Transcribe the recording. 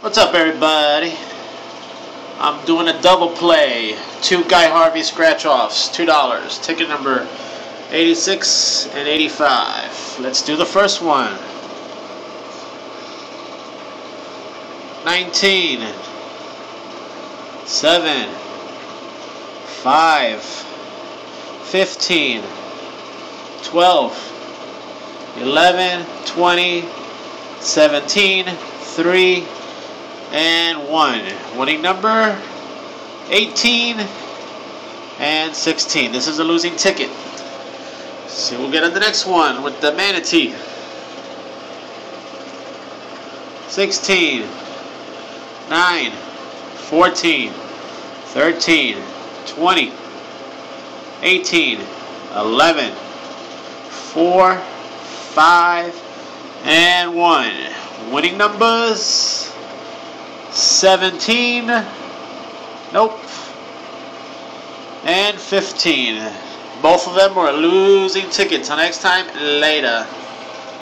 What's up, everybody? I'm doing a double play. Two Guy Harvey scratch offs, $2. Ticket number 86 and 85. Let's do the first one. 19, 7, 5, 15, 12, 11, 20, 17, 3, and 1. Winning number 18 and 16. This is a losing ticket. So we'll get on the next one with the manatee. 16, 9, 14, 13, 20, 18, 11, 4, 5, and 1. Winning numbers 17, nope, and 15. Both of them were losing tickets. Until next time, later.